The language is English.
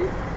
真